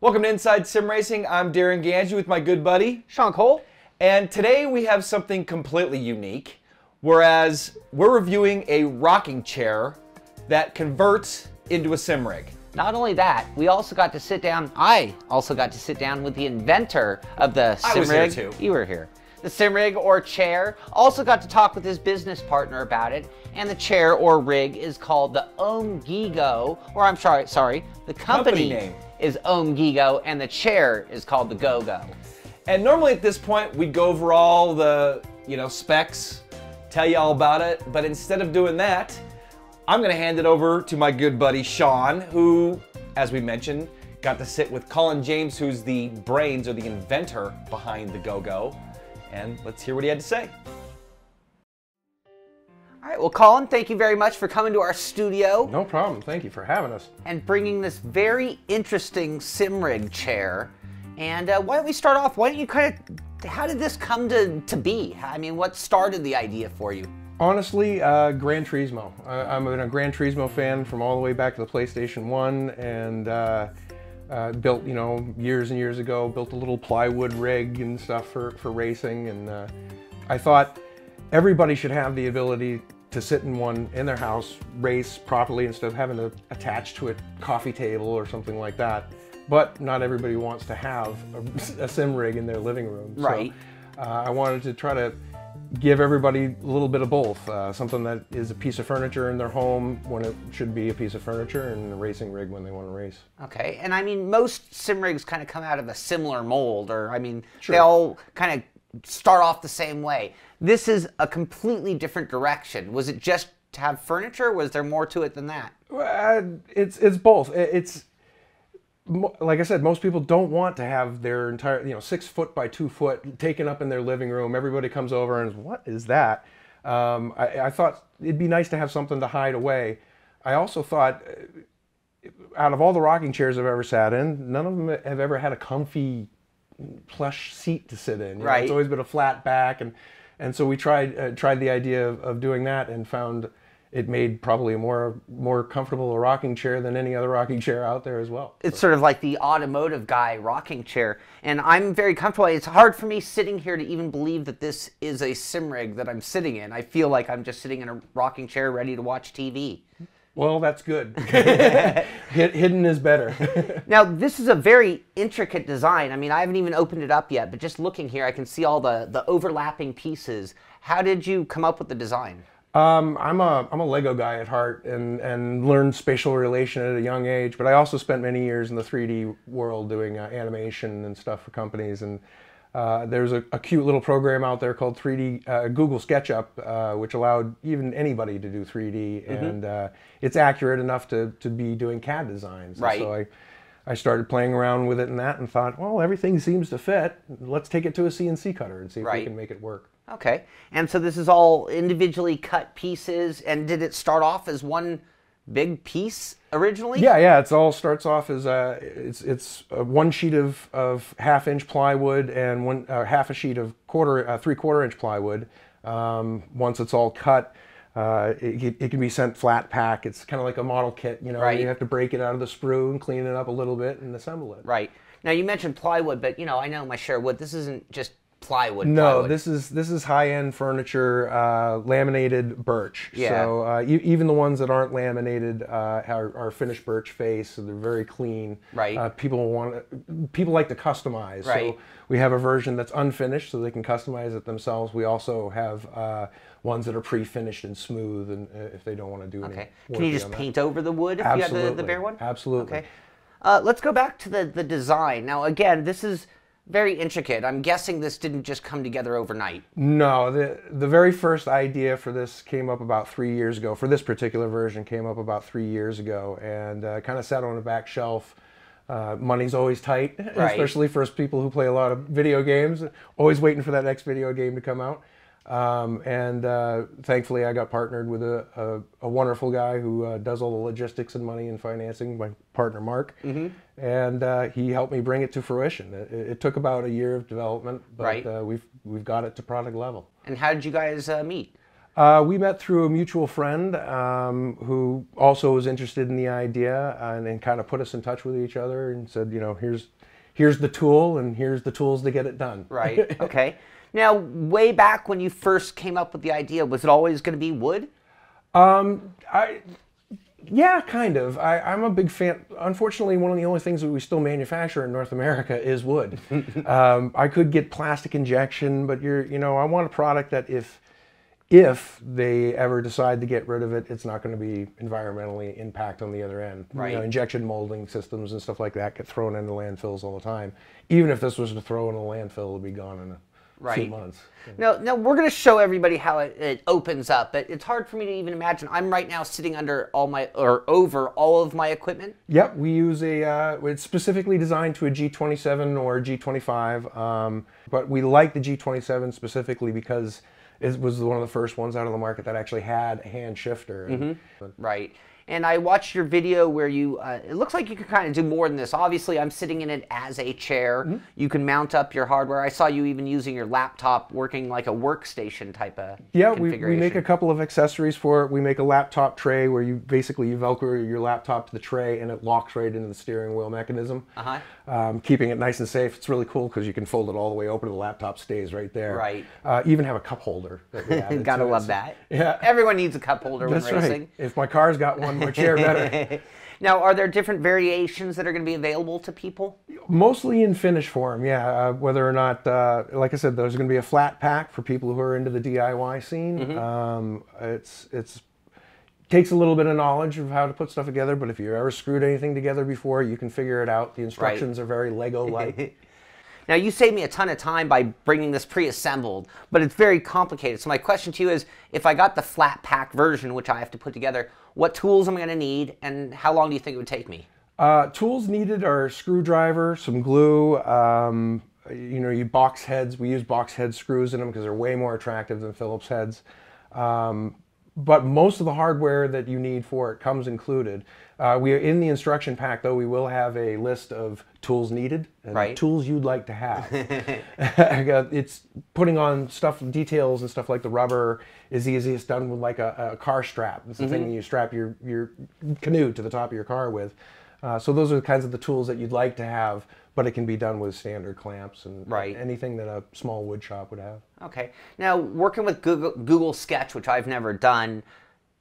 Welcome to Inside Sim Racing. I'm Darin Gangi with my good buddy. Shaun Cole. And today we have something completely unique. Whereas we're reviewing a rocking chair that converts into a sim rig. Not only that, we also got to sit down. I also got to sit down with the inventor of the sim I was here rig. too. You were here. The sim rig or chair. Also got to talk with his business partner about it. And the chair or rig is called the OMGIGHO, or I'm sorry, sorry, the company, Company name. Is OMGIGHO, and the chair is called the Go-Go. And normally at this point we'd go over all the, you know, specs, tell you all about it, but instead of doing that, I'm gonna hand it over to my good buddy Shaun, who, as we mentioned, got to sit with Colin James, who's the brains or the inventor behind the Go-Go. And let's hear what he had to say. All right, well, Colin, thank you very much for coming to our studio No problem. Thank you for having us. and bringing this very interesting sim rig chair. And uh, why don't we start off? Why don't you kind of, how did this come to, to be? I mean, what started the idea for you? Honestly, uh, Gran Turismo. Uh, I'm a Gran Turismo fan from all the way back to the PlayStation 1 and uh, uh, built, you know, years and years ago, built a little plywood rig and stuff for, for racing. And uh, I thought everybody should have the ability to sit in one in their house, race properly instead of having to attach to a coffee table or something like that. But not everybody wants to have a, a sim rig in their living room. So, Right. uh, I wanted to try to give everybody a little bit of both. Uh, something that is a piece of furniture in their home when it should be a piece of furniture, and a racing rig when they want to race. Okay, and I mean, most sim rigs kind of come out of a similar mold, or I mean, Sure. they all kind of start off the same way. This is a completely different direction. Was it just to have furniture? Was there more to it than that? Uh, it's it's both. It's like I said, most people don't want to have their entire you know six foot by two foot taken up in their living room. Everybody comes over and is, what is that? Um, I, I thought it'd be nice to have something to hide away. I also thought uh, out of all the rocking chairs I've ever sat in, none of them have ever had a comfy plush seat to sit in. you know, Right. It's always been a flat back, and and so we tried uh, tried the idea of, of doing that and found it made probably a more more comfortable a rocking chair than any other rocking chair out there as well. It's sort of like the automotive guy rocking chair, and I'm very comfortable. It's hard for me sitting here to even believe that this is a sim rig that I'm sitting in. I feel like I'm just sitting in a rocking chair ready to watch TV. Well, that's good. Hidden is better. Now, this is a very intricate design. I mean, I haven't even opened it up yet, but just looking here, I can see all the, the overlapping pieces. How did you come up with the design? Um, I'm a I'm a Lego guy at heart, and and learned spatial relation at a young age. But I also spent many years in the 3D world doing uh, animation and stuff for companies. And uh, there's a, a cute little program out there called 3D uh, Google SketchUp, uh, which allowed even anybody to do 3D, and uh, it's accurate enough to to be doing CAD designs. And Right. So I. I started playing around with it and that, and thought, well, everything seems to fit. Let's take it to a CNC cutter and see if Right. we can make it work. Okay. And so this is all individually cut pieces. And did it start off as one big piece originally? Yeah, yeah. It's all starts off as a, it's it's uh, one sheet of, of half inch plywood and one uh, half a sheet of quarter uh, three quarter inch plywood. Um, once it's all cut, uh, it, it can be sent flat pack. It's kind of like a model kit, you know. Right. You have to break it out of the sprue and clean it up a little bit and assemble it. Right. Now, you mentioned plywood, but, you know, I know my share wood. This isn't just plywood. No, plywood. this is this is high end furniture, uh, laminated birch. Yeah. So uh, e- even the ones that aren't laminated uh, are, are finished birch face, so they're very clean. Right. Uh, people want people like to customize. Right. So we have a version that's unfinished, so they can customize it themselves. We also have uh, ones that are pre-finished and smooth, and uh, if they don't want to do any. Okay. Can you just that. paint over the wood if you have the, the bare one? Absolutely. Okay. Uh, let's go back to the, the design. Now, again, this is very intricate. I'm guessing this didn't just come together overnight. No, the the very first idea for this came up about three years ago. For this particular version, came up about three years ago, and uh, kind of sat on the back shelf. Uh, money's always tight, Right. especially for us people who play a lot of video games. Always waiting for that next video game to come out. Um, and uh, thankfully, I got partnered with a, a, a wonderful guy who uh, does all the logistics and money and financing, my partner Marc. Mm-hmm. And uh, he helped me bring it to fruition. It, it took about a year of development, but Right. uh, we've we've got it to product level. And how did you guys uh, meet? Uh, we met through a mutual friend um, who also was interested in the idea and, and kind of put us in touch with each other and said, you know, here's here's the tool and here's the tools to get it done. Right. Okay. now, way back when you first came up with the idea, was it always going to be wood? I, yeah, kind of. I, I'm a big fan. Unfortunately, one of the only things that we still manufacture in North America is wood. um, I could get plastic injection, but you're, you know, I want a product that if, if they ever decide to get rid of it, it's not going to be environmentally impact on the other end. Right. You know, injection molding systems and stuff like that get thrown into landfills all the time. Even if this was to throw in a landfill, it'd be gone in a Right. months. No, no, we're going to show everybody how it, it opens up, but it's hard for me to even imagine. I'm right now sitting under all my, or over all of my equipment. Yep, we use a. Uh, it's specifically designed to a G27 or a G25, um, but we like the G27 specifically because it was one of the first ones out of the market that actually had a hand shifter. And- Right. And I watched your video where you, uh, it looks like you could kind of do more than this. Obviously, I'm sitting in it as a chair. Mm-hmm. You can mount up your hardware. I saw you even using your laptop working like a workstation type of Yeah, we, we make a couple of accessories for it. We make a laptop tray where you basically you Velcro your laptop to the tray and it locks right into the steering wheel mechanism, Uh-huh. um, keeping it nice and safe. It's really cool because you can fold it all the way open and the laptop stays right there. Right. Uh, even have a cup holder. That we added Gotta to it. love So- that. Yeah. Everyone needs a cup holder That's when right. If my car's got one, chair better. Now, are there different variations that are going to be available to people? Mostly in finish form, yeah. Uh, whether or not, uh, like I said, there's going to be a flat pack for people who are into the DIY scene. Um, it's it's takes a little bit of knowledge of how to put stuff together, but if you've ever screwed anything together before, you can figure it out. The instructions are very Lego-like. Now, you saved me a ton of time by bringing this pre-assembled, but it's very complicated. So my question to you is, if I got the flat pack version, which I have to put together, what tools am I going to need, and how long do you think it would take me? Uh, tools needed are screwdriver, some glue, um, you know, you box heads. We use box head screws in them because they're way more attractive than Phillips heads. Um, but most of the hardware that you need for it comes included. Uh, we are in the instruction pack, though. We will have a list of tools needed and Right. tools you'd like to have. It's putting on stuff, details and stuff like the rubber is easiest done with like a, a car strap. It's the Mm-hmm. thing you strap your, your canoe to the top of your car with. Uh, so those are the kinds of the tools that you'd like to have, but it can be done with standard clamps and Right. anything that a small wood shop would have. Okay. Now, working with Google, Google Sketch, which I've never done,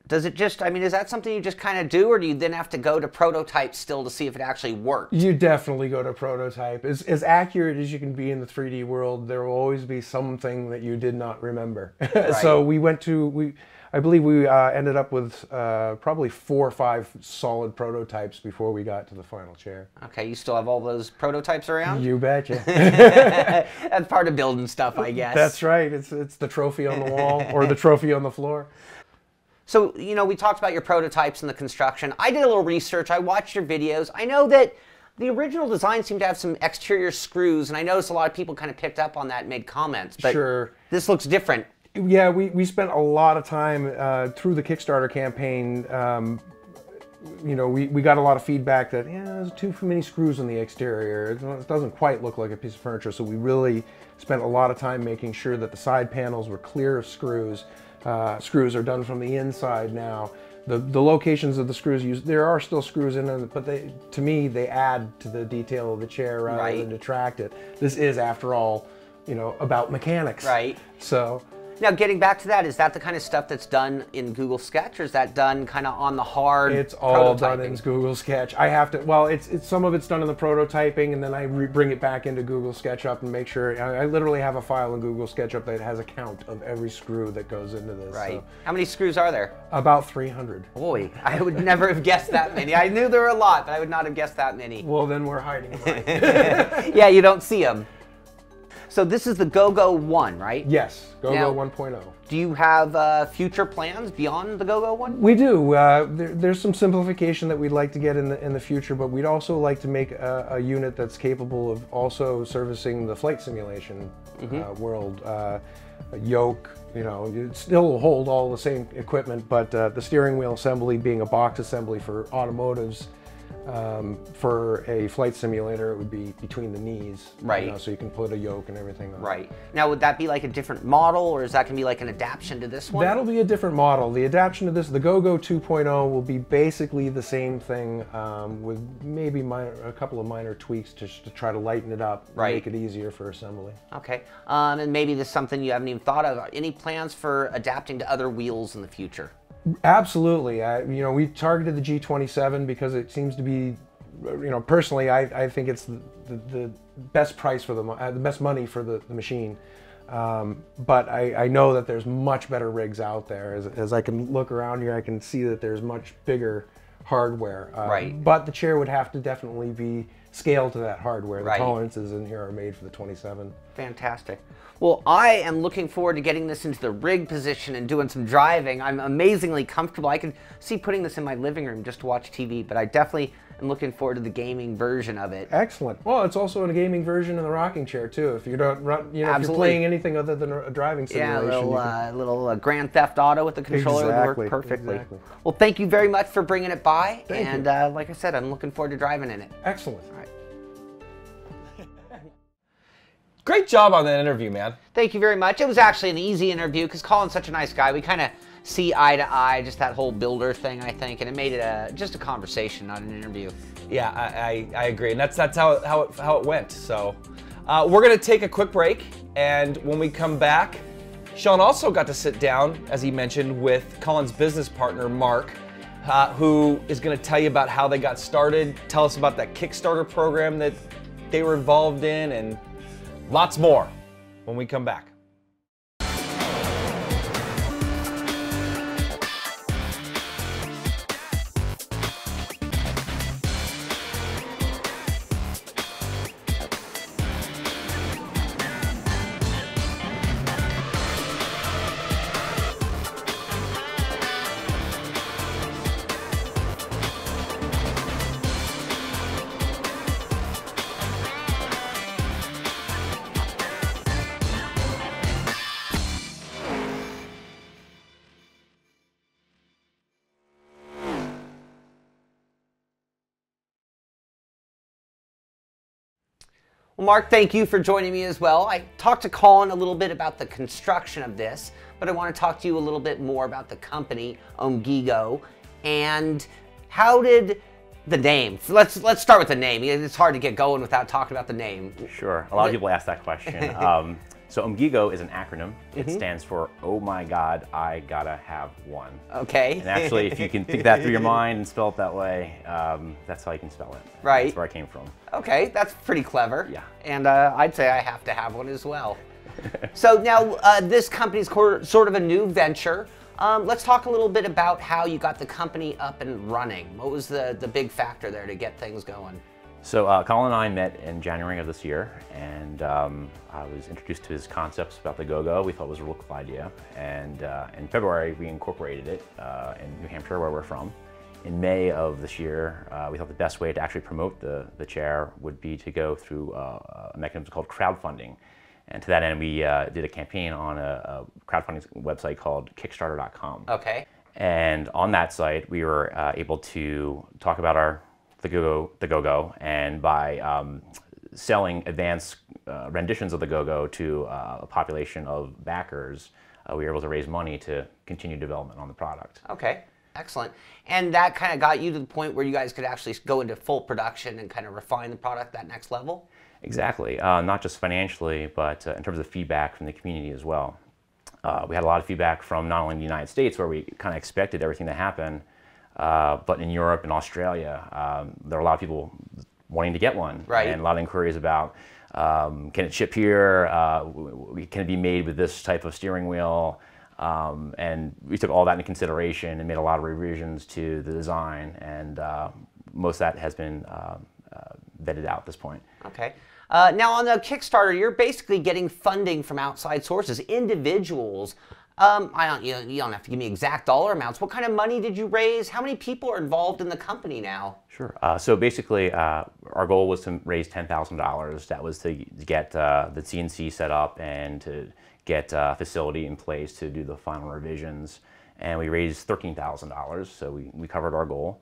does it just, I mean, is that something you just kind of do, or do you then have to go to prototype still to see if it actually works? You definitely go to prototype. As, as accurate as you can be in the 3D world, there will always be something that you did not remember. so we went to, we, I believe we uh, ended up with uh, probably four or five solid prototypes before we got to the final chair. Okay, you still have all those prototypes around? You betcha. That's part of building stuff, I guess. That's right. It's, it's the trophy on the wall or the trophy on the floor. So, you know, we talked about your prototypes and the construction. I did a little research. I watched your videos. I know that the original design seemed to have some exterior screws, and I noticed a lot of people kind of picked up on that and made comments. But Sure. this looks different. Yeah, we, we spent a lot of time uh, through the Kickstarter campaign. Um, you know, we, we got a lot of feedback that, yeah, there's too many screws on the exterior. It it doesn't quite look like a piece of furniture. So we really spent a lot of time making sure that the side panels were clear of screws. Uh, screws are done from the inside now. The, the locations of the screws used, there are still screws in them, but they, to me, they add to the detail of the chair rather Right. than detract it. This is, after all, you know, about mechanics. Right. So, Now, getting back to that, is that the kind of stuff that's done in Google Sketch, or is that done kind of on the hard? It's all done in? Google Sketch. I have to. Well, it's, it's some of it's done in the prototyping, and then I bring it back into Google SketchUp and make sure. I, I literally have a file in Google SketchUp that has a count of every screw that goes into this. Right. so How many screws are there? about 300. Boy, I would never have guessed that many. I knew there were a lot, but I would not have guessed that many. Well, then we're hiding yeah, you don't see them. So this is the GoGo One, right? yes, GoGo Now- 1.0. Do you have uh, future plans beyond the GoGo One? We do. Uh, there, there's some simplification that we'd like to get in the in the future, but we'd also like to make a, a unit that's capable of also servicing the flight simulation uh, world. Uh, a yoke, you know, you still hold all the same equipment, but uh, the steering wheel assembly being a box assembly for automotives Um, for a flight simulator, it would be between the knees. you Right. know, so you can put a yoke and everything on. Right. Now, would that be like a different model, or is that going to be like an adaptation to this one? That'll be a different model. The adaptation to this, the GoGo 2.0, will be basically the same thing um, with maybe minor, a couple of minor tweaks just to try to lighten it up, Right. make it easier for assembly. Okay. Um, and maybe this is something you haven't even thought of. Any plans for adapting to other wheels in the future? Absolutely. I, you know, we targeted the G27 because it seems to be, you know, personally, I, I think it's the, the, the best price for the, uh, the best money for the, the machine. Um, but I, I know that there's much better rigs out there. As, as I can look around here, I can see that there's much bigger hardware. Uh, Right. But the chair would have to definitely be scaled to that hardware. The Right. tolerances in here are made for the 27. Fantastic. Well, I am looking forward to getting this into the rig position and doing some driving. I'm amazingly comfortable. I can see putting this in my living room just to watch TV, but I definitely am looking forward to the gaming version of it. Excellent. Well, it's also in a gaming version of the rocking chair too. If you're not, run, you know, if you're playing anything other than a driving Yeah, a simulation, little, can- uh, little uh, Grand Theft Auto with the controller would work perfectly. exactly. Well, thank you very much for bringing it by. Thank and you. Uh, like I said, I'm looking forward to driving in it. excellent. All right. Great job on that interview, man. Thank you very much. It was actually an easy interview because Colin's such a nice guy. We kind of see eye to eye, just that whole builder thing, I think, and it made it a, just a conversation, not an interview. Yeah, I, I, I agree, and that's that's how how it, how it went. So, uh, we're gonna take a quick break, and when we come back, Shaun also got to sit down, as he mentioned, with Colin's business partner Marc, uh, who is gonna tell you about how they got started, tell us about that Kickstarter program that they were involved in, and lots more when we come back. Well, Marc, thank you for joining me as well. I talked to Colin a little bit about the construction of this, but I want to talk to you a little bit more about the company, OMGIGHO, and how did the name? Let's let's start with the name. It's hard to get going without talking about the name. Sure. A lot of people ask that question. Um, so OMGIGHO is an acronym. It stands for Oh my God, I gotta have one. Okay. And actually, if you can think that through your mind and spell it that way, um, that's how you can spell it. Right. That's where I came from. Okay, that's pretty clever. Yeah. And uh, I'd say I have to have one as well. so now uh, this company's sort of a new venture. Um, let's talk a little bit about how you got the company up and running. What was the, the big factor there to get things going? So uh, Colin and I met in January of this year, and um, I was introduced to his concepts about the go-go. We thought it was a real cool idea, and uh, in February we incorporated it uh, in New Hampshire, where we're from. In May of this year, uh, we thought the best way to actually promote the, the chair would be to go through uh, a mechanism called crowdfunding. And to that end, we uh, did a campaign on a, a crowdfunding website called Kickstarter.com. Okay. And on that site, we were uh, able to talk about our the go the go-go, and by um, selling advanced uh, renditions of the go-go to uh, a population of backers, uh, we were able to raise money to continue development on the product. Okay. Excellent. And that kind of got you to the point where you guys could actually go into full production and kind of refine the product that next level? Exactly, uh, not just financially, but uh, in terms of feedback from the community as well. Uh, we had a lot of feedback from not only the United States, where we kind of expected everything to happen, uh, but in Europe and Australia, um, there are a lot of people wanting to get one, Right. and a lot of inquiries about um, can it ship here, uh, can it be made with this type of steering wheel, um, and we took all that into consideration and made a lot of revisions to the design, and uh, most of that has been uh, uh, vetted out at this point. Okay. Uh, now on the Kickstarter, you're basically getting funding from outside sources, individuals. Um, I don't, you, don't- you don't have to give me exact dollar amounts. What kind of money did you raise? How many people are involved in the company now? Sure. Uh, so basically, uh, our goal was to raise ten thousand dollars. That was to get uh, the CNC set up and to get a facility in place to do the final revisions. And we raised thirteen thousand dollars, so we, we covered our goal.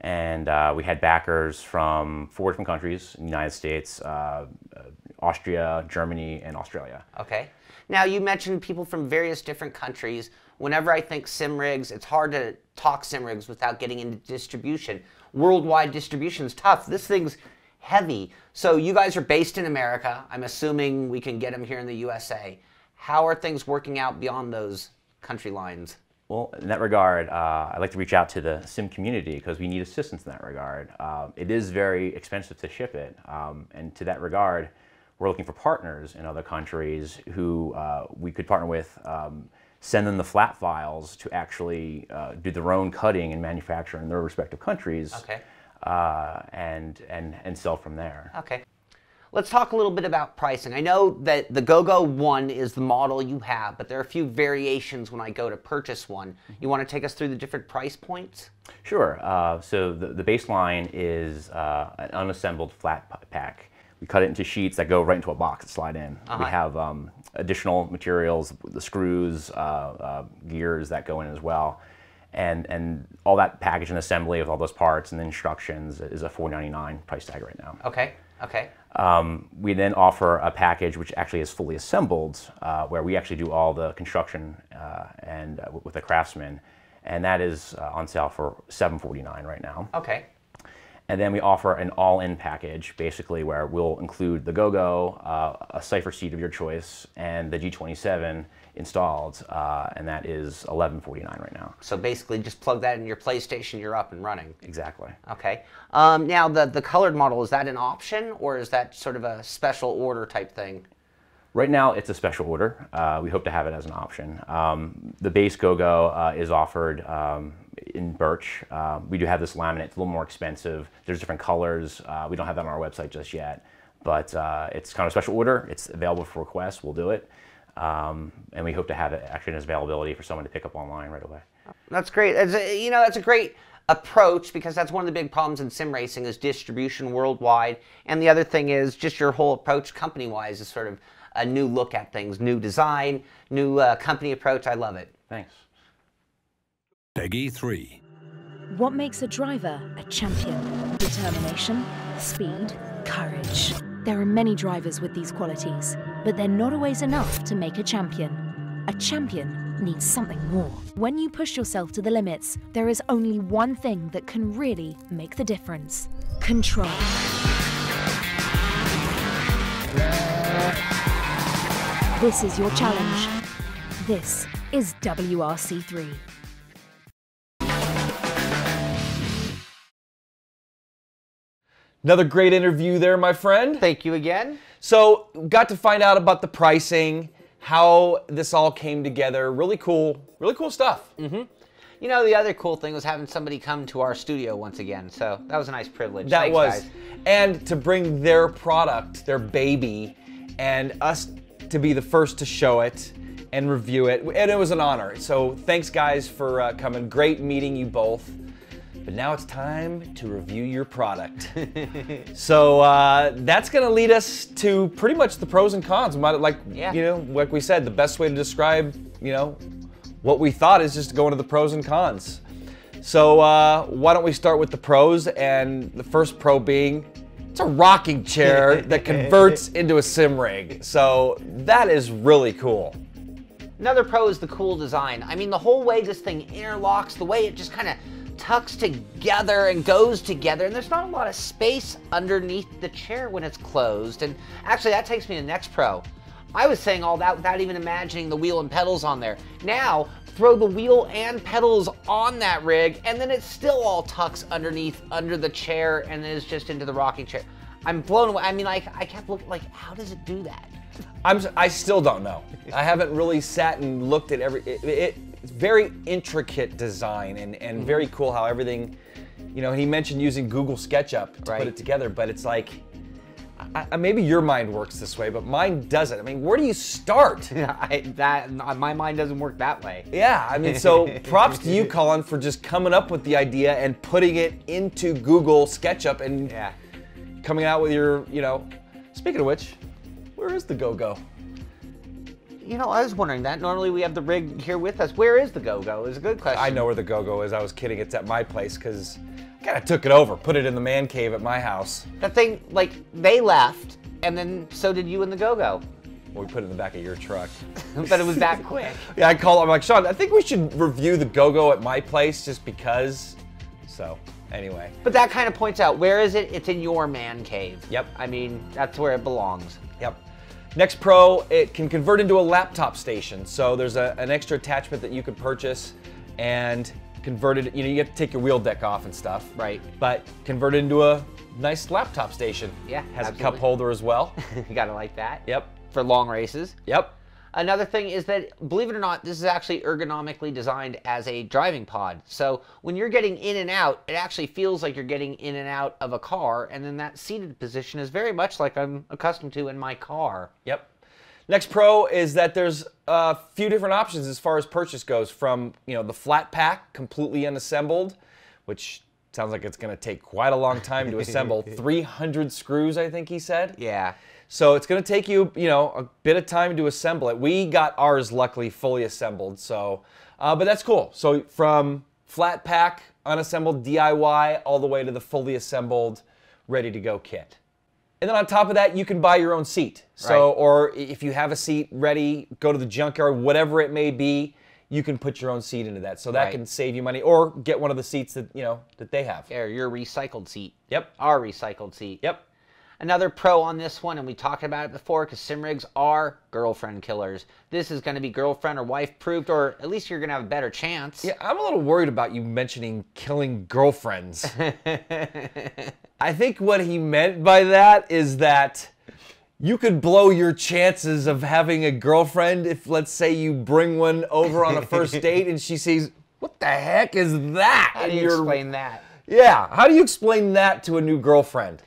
And uh, we had backers from four different countries: United States, uh, uh, Austria, Germany, and Australia. Okay. Now you mentioned people from various different countries. Whenever I think sim rigs, it's hard to talk sim rigs without getting into distribution. Worldwide distribution is tough. This thing's heavy. So you guys are based in America. I'm assuming we can get them here in the USA. How are things working out beyond those country lines? Well, in that regard, uh, I'd like to reach out to the sim community because we need assistance in that regard. Uh, it is very expensive to ship it, um, and to that regard, we're looking for partners in other countries who uh, we could partner with, um, send them the flat files to actually uh, do their own cutting and manufacture in their respective countries, Okay. uh, and, and, and sell from there. Okay. Let's talk a little bit about pricing. I know that the GoGo 1 is the model you have, but there are a few variations when I go to purchase one. You want to take us through the different price points? Sure. Uh, so the, the baseline is uh, an unassembled flat pack. We cut it into sheets that go right into a box that slide in. We have um, additional materials, the screws, uh, uh, gears that go in as well. And, and all that package and assembly with all those parts and the instructions is a $4.99 price tag right now. Okay. Okay. Um, we then offer a package which actually is fully assembled, uh, where we actually do all the construction uh, and uh, with a craftsman, and that is uh, on sale for $7.49 right now. Okay. And then we offer an all-in package, basically where we'll include the GoGo, uh, a Cipher seat of your choice, and the G27 installed, uh, and that is $11.49 right now. So basically, just plug that in your PlayStation, you're up and running. Exactly. Okay. Um, now, the, the colored model, is that an option or is that sort of a special order type thing? Right now, it's a special order. Uh, we hope to have it as an option. Um, the base GoGo uh, is offered um, in birch. Uh, we do have this laminate. It's a little more expensive. There's different colors. Uh, we don't have that on our website just yet, but uh, it's kind of a special order. It's available for request. We'll do it, um, and we hope to have it actually as availability for someone to pick up online right away. That's great. That's a, you know, that's a great approach because that's one of the big problems in sim racing is distribution worldwide. And the other thing is just your whole approach company-wise is sort of a new look at things, new design, new uh, company approach. I love it. Thanks. PEGI 3. What makes a driver a champion? Determination, speed, courage. There are many drivers with these qualities, but they're not always enough to make a champion. A champion needs something more. When you push yourself to the limits, there is only one thing that can really make the difference control. This is your challenge. This is WRC3. Another great interview there, my friend. Thank you again. So, got to find out about the pricing, how this all came together. Really cool, really cool stuff. Mm-hmm. You know, the other cool thing was having somebody come to our studio once again. So that was a nice privilege. That Thanks, was, guys. and to bring their product, their baby, and us to be the first to show it and review it, and it was an honor. So thanks, guys, for uh, coming. Great meeting you both. But now it's time to review your product. so uh, that's going to lead us to pretty much the pros and cons. Like Yeah. you know, like we said, the best way to describe you know what we thought is just to go into the pros and cons. So uh, why don't we start with the pros? And the first pro being it's a rocking chair that converts into a sim rig. So that is really cool. Another pro is the cool design. I mean, the whole way this thing interlocks, the way it just kind of tucks together and goes together, and there's not a lot of space underneath the chair when it's closed. And actually, that takes me to the next pro. I was saying all that without even imagining the wheel and pedals on there. Now, throw the wheel and pedals on that rig, and then it still all tucks underneath, under the chair, and is just into the rocking chair. I'm blown away. I mean, like, I kept looking, like, how does it do that? I'm I still don't know. I haven't really sat and looked at every. It, it, it's very intricate design and and Mm-hmm. very cool how everything. You know, he mentioned using Google SketchUp to Right. put it together, but it's like. I, I- maybe your mind works this way, but mine doesn't. I mean, where do you start? I, that my mind doesn't work that way. Yeah, I mean, so props to you, Colin, for just coming up with the idea and putting it into Google SketchUp and Yeah. coming out with your, you know. Speaking of which, where is the Go Go? You know, I was wondering that. Normally we have the rig here with us. Where is the Go Go? Is a good question. I know where the Go Go is. I was kidding. It's at my place because kind of took it over, put it in the man cave at my house. That thing, like, they left, and then so did you and the Go-Go. We put it in the back of your truck. but it was that quick. Yeah, I call. I'm like Shaun. I think we should review the Go-Go at my place just because. So anyway, But that kind of points out where is it? It's in your man cave. Yep. I mean, that's where it belongs. Yep. Next Pro, it can convert into a laptop station. So there's a, an extra attachment that you could purchase and convert it. You know, you have to take your wheel deck off and stuff. Right. But convert it into a nice laptop station. Yeah, Has a cup holder as well. you gotta like that. yep. For long races. Yep. Another thing is that, believe it or not, this is actually ergonomically designed as a driving pod. So when you're getting in and out, it actually feels like you're getting in and out of a car, and then that seated position is very much like I'm accustomed to in my car. Yep. Next pro is that there's a few different options as far as purchase goes from, you know, the flat pack, completely unassembled, which sounds like it's going to take quite a long time to assemble. 300 screws, I think he said. Yeah. So it's going to take you, you know, a bit of time to assemble it. We got ours luckily fully assembled, so, uh, but that's cool. So from flat pack, unassembled DIY, all the way to the fully assembled, ready to go kit. And then on top of that, you can buy your own seat. So, Right. or if you have a seat ready, go to the junkyard, whatever it may be, you can put your own seat into that. So that Right. can save you money, or get one of the seats that you know that they have. There, your recycled seat. Yep. Our recycled seat. Yep. Another pro on this one, and we talked about it before, because sim rigs are girlfriend killers. This is going to be girlfriend or wife proved, or at least you're going to have a better chance. Yeah, I'm a little worried about you mentioning killing girlfriends. I think what he meant by that is that you could blow your chances of having a girlfriend if, let's say, you bring one over on a first date and she sees, "What the heck is that?" How do you explain that? Yeah, how do you explain that to a new girlfriend?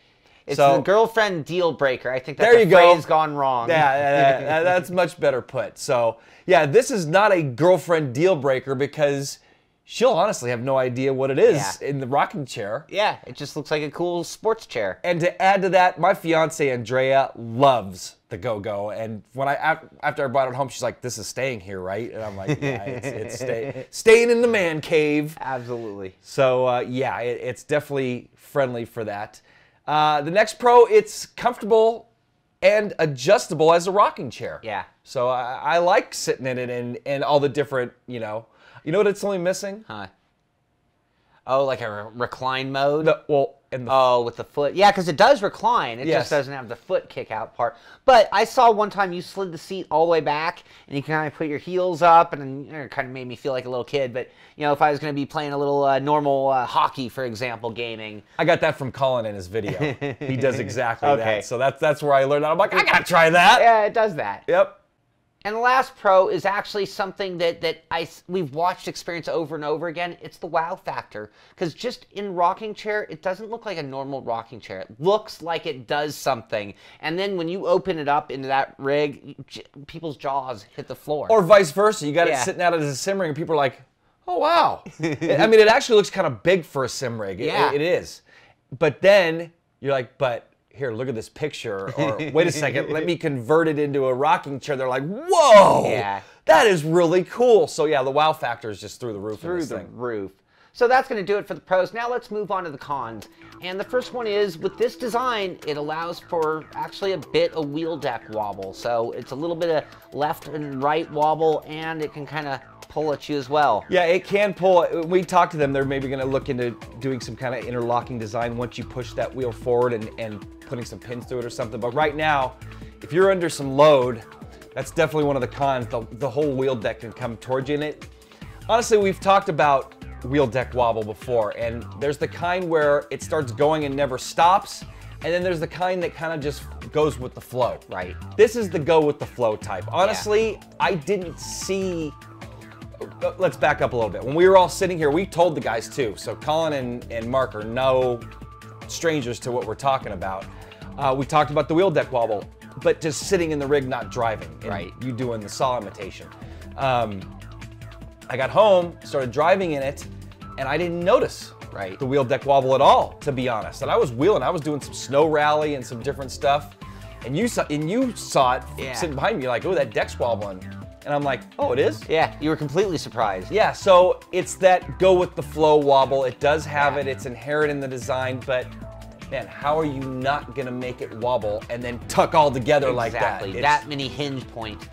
It's So- the girlfriend deal breaker. I think that's There you go. phrase gone wrong. Yeah, yeah, that's much better put. So, yeah, this is not a girlfriend deal breaker because she'll honestly have no idea what it is Yeah. in the rocking chair. Yeah, it just looks like a cool sports chair. And to add to that, my fiance Andrea loves the Go Go, and when I after I brought it home, she's like, "This is staying here, right?" And I'm like, "Yeah, it's, it's stay, staying in the man cave." Absolutely. So uh, yeah, it, it's definitely friendly for that. Uh, the next Pro, it's comfortable and adjustable as a rocking chair. Yeah. So I, I like sitting in it and and all the different, you know, you know what it's only missing? Huh. Oh, like a re- recline mode? The, well, and the Oh, with the foot. Yeah, because it does recline. It Yes. just doesn't have the foot kick out part. But I saw one time you slid the seat all the way back, and you kind of put your heels up, and then you know, it kind of made me feel like a little kid. But you know, if I was going to be playing a little uh, normal uh, hockey, for example, gaming, I got that from Colin in his video. he does exactly Okay. that. So that's that's where I learned that. I'm like, I gotta try that. yeah, it does that. Yep. And the last pro is actually something that that I we've watched experience over and over again. It's the wow factor because just in rocking chair, it doesn't look like a normal rocking chair. It looks like it does something, and then when you open it up into that rig, people's jaws hit the floor. Or vice versa. You got Yeah. it sitting out as a sim rig, and people are like, "Oh wow!" I mean, it actually looks kind of big for a sim rig. It- Yeah. it is. But then you're like, "But here, look at this picture." Or wait a second, let me convert it into a rocking chair. They're like, "Whoa!" Yeah. That is really cool. So yeah, the wow factor is just through the roof. through the thing. roof. So that's going to do it for the pros. Now let's move on to the cons. And the first one is with this design, it allows for actually a bit of wheel deck wobble. So it's a little bit of left and right wobble, and it can kind of pull at you as well. Yeah, it can pull. We talked to them. They're maybe going to look into doing some kind of interlocking design once you push that wheel forward and, and putting some pins through it or something. But right now, if you're under some load, that's definitely one of the cons. The, the whole wheel deck can come towards you. And it, honestly, we've talked about wheel deck wobble before, and there's the kind where it starts going and never stops. And then there's the kind that kind of just goes with the flow. Right. This is the go with the flow type. Honestly, I didn't see uh, let's back up a little bit. When we were all sitting here, we told the guys too. So Colin and, and Marc are no strangers to what we're talking about. Uh, we talked about the wheel deck wobble, but just sitting in the rig, not driving. and Right. You doing the saw imitation. Um, I got home, started driving in it, and I didn't notice Right. the wheel deck wobble at all, to be honest. And I was wheeling, I was doing some snow rally and some different stuff. And you saw and you saw it Yeah. sitting behind me, like, oh, that deck's wobbling. And I'm like, oh, it is? Yeah, you were completely surprised. Yeah, so it's that go with the flow wobble. It does have it, it's inherent in the design, but man, how are you not gonna make it wobble and then tuck all together like that? Exactly. That many hinge point.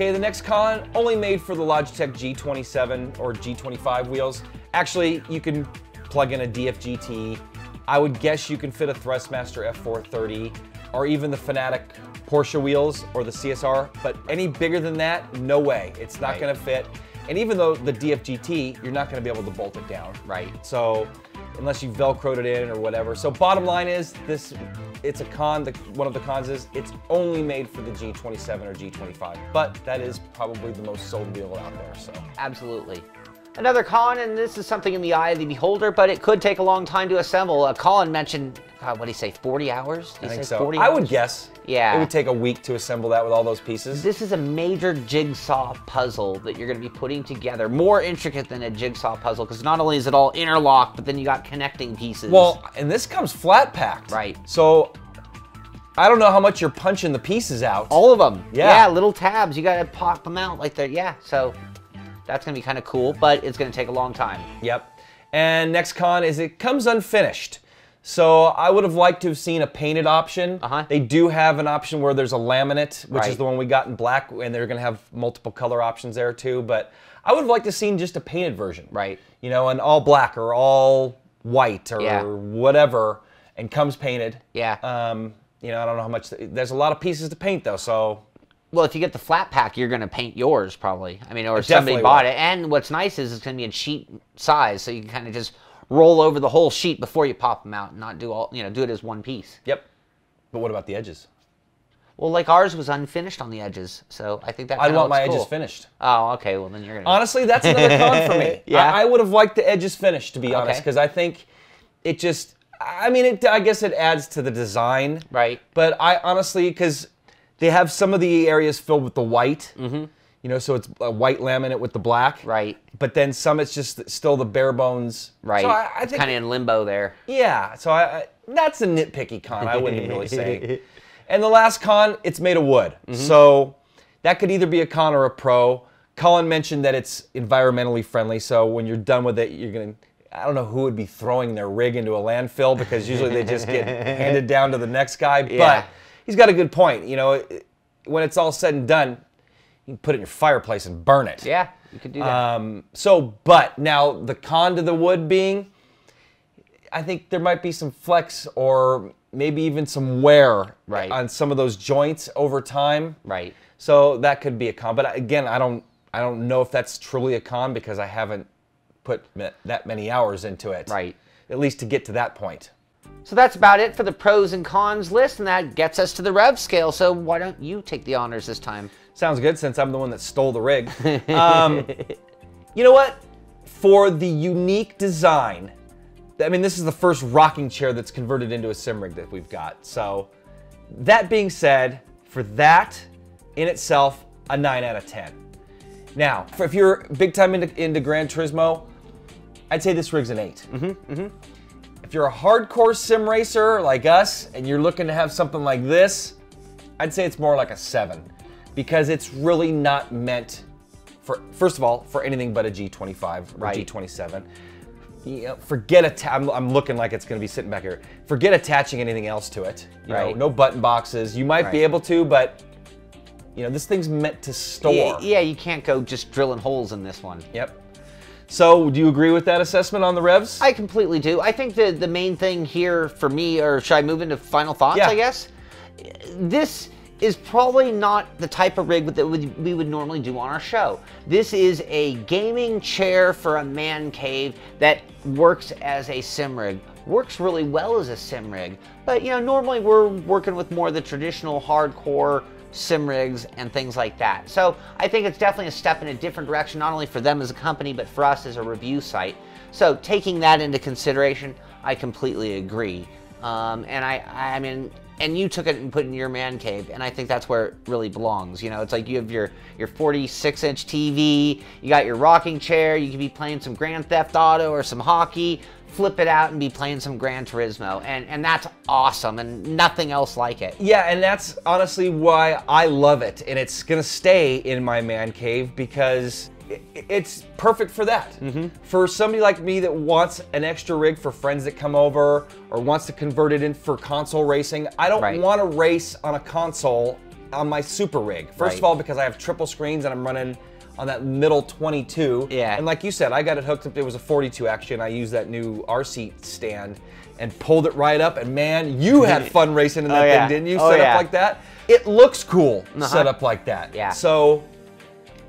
Okay, the next con only made for the Logitech G27 or G25 wheels. Actually, you can plug in a DFGT. I would guess you can fit a Thrustmaster F430 or even the Fanatec Porsche wheels or the CSR, but any bigger than that, no way. It's not Right. gonna fit. And even though the DFGT, you're not gonna be able to bolt it down. Right. So unless you velcroed it in or whatever. So bottom line is this it's a con, the, one of the cons is it's only made for the G27 or G25. But that is probably the most sold wheel out there. So Absolutely. Another con, and this is something in the eye of the beholder, but it could take a long time to assemble. Uh, Colin mentioned, God, what did he say, 40 hours? Did I he think say so. 40 I would guess. Yeah. It would take a week to assemble that with all those pieces. This is a major jigsaw puzzle that you're going to be putting together. More intricate than a jigsaw puzzle because not only is it all interlocked, but then you got connecting pieces. Well, and this comes flat packed. Right. So I don't know how much you're punching the pieces out. all of them. Yeah. little tabs. You got to pop them out like that. Yeah. So that's going to be kind of cool, but it's going to take a long time. Yep. And next con is it comes unfinished. So I would have liked to have seen a painted option. Uh-huh. They do have an option where there's a laminate, which is the one we got in black, and they're gonna have multiple color options there too. But I would have liked to seen just a painted version. Right. You know, an all black or all white or Yeah. whatever, and comes painted. Yeah. Um, you know, I don't know how much. There's a lot of pieces to paint though, so Well, if you get the flat pack, you're going to paint yours probably. I mean, or somebody bought will. it. And what's nice is it's going to be in sheet size, so you can kind of just roll over the whole sheet before you pop them out and not do all, you know, do it as one piece. yep. But what about the edges? Well, like ours was unfinished on the edges, so I think that. I want my looks edges finished. Oh, okay. Well, then you're gonna. Honestly, that's another con for me. Yeah? I, I would have liked the edges finished, to be honest, Okay. because I think it just. I mean, it, I guess it adds to the design. Right. But I honestly, because they have some of the areas filled with the white. Mm-hmm. You know, so it's a white laminate with the black. Right. But then some, it's just still the bare bones. right. So I, I think kind of in limbo there. yeah, so I, I that's a nitpicky con. I wouldn't even really say. And the last con, it's made of wood, so that could either be a con or a pro. Colin mentioned that it's environmentally friendly, so when you're done with it, you're gonna. I don't know who would be throwing their rig into a landfill because usually they just get handed down to the next guy. Yeah. But he's got a good point. You know, when it's all said and done, you can put it in your fireplace and burn it. Yeah, you could do that. Um, so, but now the con to the wood being, I think there might be some flex or maybe even some wear Right. on some of those joints over time. right. So that could be a con. But again, I don't, I don't know if that's truly a con because I haven't put that many hours into it. Right. At least to get to that point. So that's about it for the pros and cons list, and that gets us to the rev scale. So why don't you take the honors this time? Sounds good since I'm the one that stole the rig. Um, you know what? For the unique design, I mean, this is the first rocking chair that's converted into a sim rig that we've got. So, that being said, for that in itself, a 9 out of 10. Now, for if you're big time into, into Gran Turismo, I'd say this rig's an 8. If you're a hardcore sim racer like us and you're looking to have something like this, I'd say it's more like a 7 because it's really not meant for first of all for anything but a G25 or Right. G27. You know, forget atta- I'm, I'm looking like it's going to be sitting back here. Forget attaching anything else to it. You know, Right. no button boxes. You might be able to, but you know, this thing's meant to store. Yeah, yeah, you can't go just drilling holes in this one. Yep. So, do you agree with that assessment on the revs? I completely do. I think the the main thing here for me, or should I move into final thoughts? Yeah. I guess this is probably not the type of rig that we would normally do on our show. This is a gaming chair for a man cave that works as a sim rig. Works really well as a sim rig, but you know normally we're working with more of the traditional hardcore sim rigs and things like that. So I think it's definitely a step in a different direction, not only for them as a company, but for us as a review site. So taking that into consideration, I completely agree. Um, and I, I mean, and you took it and put it in your man cave, and I think that's where it really belongs. You know, it's like you have your your 46 inch TV, you got your rocking chair, you could be playing some Grand Theft Auto or some hockey. Flip it out and be playing some Gran Turismo, and and that's awesome, and nothing else like it. Yeah, and that's honestly why I love it, and it's gonna stay in my man cave because it's perfect for that. Mm-hmm. For somebody like me that wants an extra rig for friends that come over or wants to convert it in for console racing, I don't Right. want to race on a console on my super rig. First Right. of all, because I have triple screens and I'm running on that middle 22. Yeah. And like you said, I got it hooked up. It was a 42 actually, and I used that new R seat stand and pulled it right up. And man, you had fun racing in that Oh, yeah. thing, didn't you? Oh, set yeah. up like that. It looks cool Uh-huh. set up like that. Yeah. So,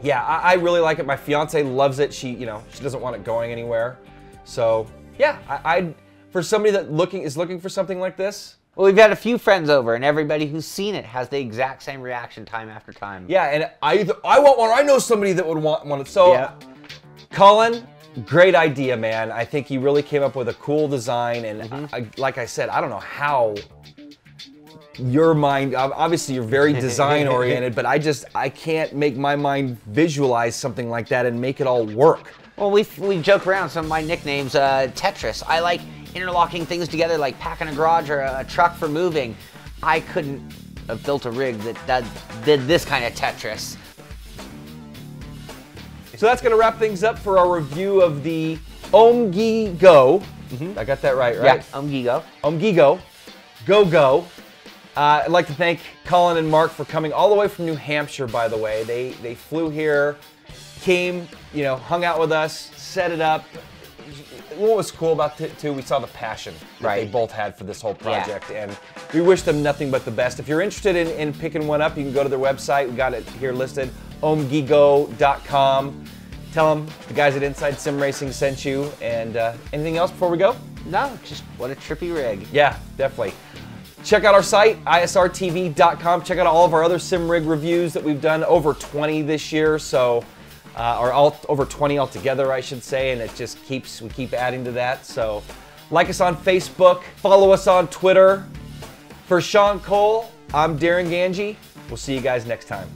yeah, I, I really like it. My fiance loves it. She, you know, she doesn't want it going anywhere. So, yeah, I, I'd for somebody that looking is looking for something like this. Well, we've had a few friends over, and everybody who's seen it has the exact same reaction time after time. Yeah, and I either I want one. Or I know somebody that would want one. So, Yeah. Colin, great idea, man. I think you really came up with a cool design, and Mm-hmm. I, like I said, I don't know how your mind. Obviously, you're very design oriented, but I just I can't make my mind visualize something like that and make it all work. Well, we we joke around some of my nicknames. Uh, Tetris. I like interlocking things together, like packing a garage or a, truck for moving. I couldn't have built a rig that, that did this kind of Tetris. So that's going to wrap things up for our review of the Omgi Go. I got that right, right? Yeah, um, Gigo. OMGIGHO, Go Go. Uh, I'd like to thank Colin and Marc for coming all the way from New Hampshire. By the way, they they flew here, came, you know, hung out with us, set it up. What was cool about it too, we saw the passion that they both had for this whole Yeah. project, and we wish them nothing but the best. If you're interested in, in picking one up, you can go to their website. We got it here listed, omgigo.com. Tell them the guys at Inside Sim Racing sent you. And uh, anything else before we go? No, just what a trippy rig. Yeah, definitely. Check out our site, isrtv.com. Check out all of our other sim rig reviews that we've done, over 20 this year. So, uh, or all, over 20 altogether, I should say, and it just keeps, we keep adding to that. So, like us on Facebook, follow us on Twitter. For Shaun Cole, I'm Darin Gangi. We'll see you guys next time.